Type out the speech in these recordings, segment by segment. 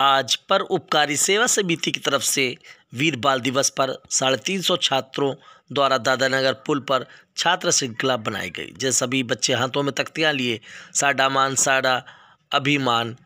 आज पर उपकारी सेवा समिति की तरफ़ से वीर बाल दिवस पर साढ़े तीन सौ छात्रों द्वारा दादानगर पुल पर छात्र श्रृंखला बनाई गई, जैसे सभी बच्चे हाथों में तख्तियाँ लिए, साडा मान, साडा अभिमान,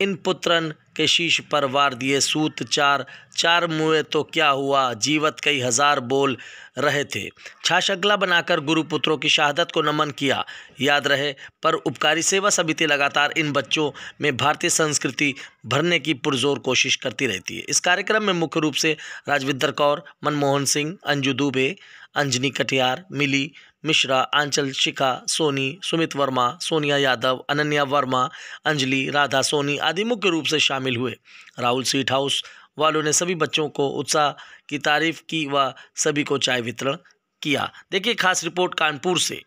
इन पुत्रन के शीश पर वार दिए सूत चार चार मुए तो क्या हुआ? जीवत कई हज़ार बोल रहे थे। छाशगला बनाकर गुरुपुत्रों की शहादत को नमन किया। याद रहे, पर उपकारी सेवा समिति लगातार इन बच्चों में भारतीय संस्कृति भरने की पुरजोर कोशिश करती रहती है। इस कार्यक्रम में मुख्य रूप से राजविंदर कौर, मनमोहन सिंह, अंजू दुबे अंजनी कटियार मिली, मिश्रा, आंचल, शिखा, सोनी, सुमित वर्मा, सोनिया यादव, अनन्या वर्मा, अंजलि, राधा सोनी आदि मुख्य रूप से शामिल हुए। राहुल स्वीट हाउस वालों ने सभी बच्चों को उत्साह की तारीफ़ की व सभी को चाय वितरण किया। देखिए खास रिपोर्ट कानपुर से।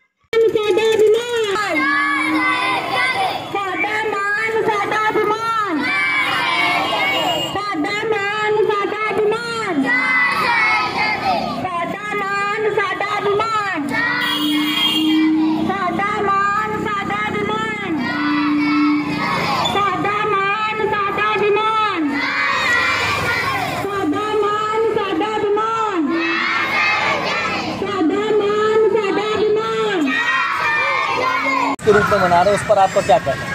के रूप में मना रहे हैं, उस पर आपका क्या कहना है?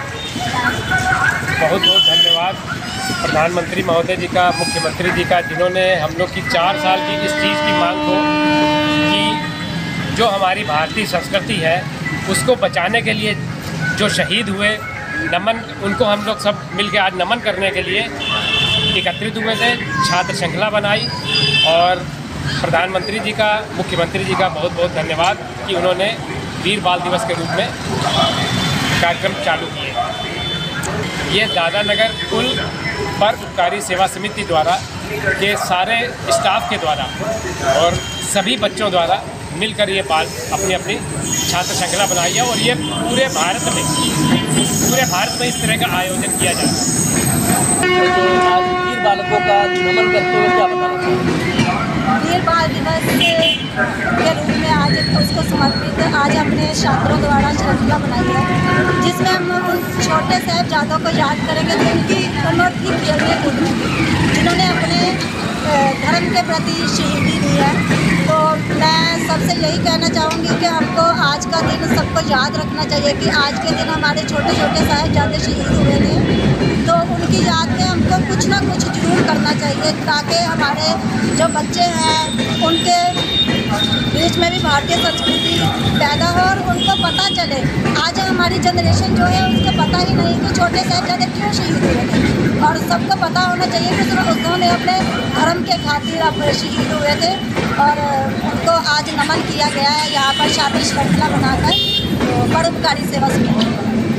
बहुत बहुत धन्यवाद। प्रधानमंत्री महोदय जी का, मुख्यमंत्री जी का, जिन्होंने हम लोग की चार साल की इस चीज़ की मांग को, कि जो हमारी भारतीय संस्कृति है, उसको बचाने के लिए जो शहीद हुए, नमन, उनको हम लोग सब मिल के आज नमन करने के लिए एकत्रित हुए थे, छात्र श्रृंखला बनाई, और प्रधानमंत्री जी का, मुख्यमंत्री जी का बहुत बहुत धन्यवाद कि उन्होंने वीर बाल दिवस के रूप में कार्यक्रम चालू किए। ये दादा नगर पुल पर उपकारी सेवा समिति द्वारा के सारे स्टाफ के द्वारा और सभी बच्चों द्वारा मिलकर ये बाल अपनी अपनी छात्र श्रृंखला बनाई है और ये पूरे भारत में, पूरे भारत में इस तरह का आयोजन किया जा रहा है। तो आज वीर बालकों का नमन करते हुए क्या बताना चाहिए वीर बाल दिवस के रूप में आज उसको समर्पित आज हमने छात्रों द्वारा श्रृंखला बनाई है, जिसमें हम उन छोटे साहबजादों को याद करेंगे जिनकी अनोखी खेलने कूदने जिन्होंने अपने धर्म के प्रति शहीदी दी है। तो मैं सबसे यही कहना चाहूँगी कि हमको आज का दिन सबको याद रखना चाहिए कि आज के दिन हमारे छोटे छोटे साहबजादे शहीद हुए थे। तो उनकी याद में हमको कुछ ना कुछ ज़रूर करना चाहिए, ताकि हमारे जो बच्चे हैं, उनके बीच में भी भारतीय संस्कृति पैदा हो और उनको पता चले। आज हमारी जनरेशन जो है, उसको पता ही नहीं कि छोटे साहबजादे क्यों शहीद हुए थे। और सबको पता होना चाहिए कि उन्होंने अपने धर्म के खातिर शहीद हुए थे और उनको आज नमन किया गया है, यहाँ पर शादी श्रृंखला बनाकर तो परोपकारी सेवा समिति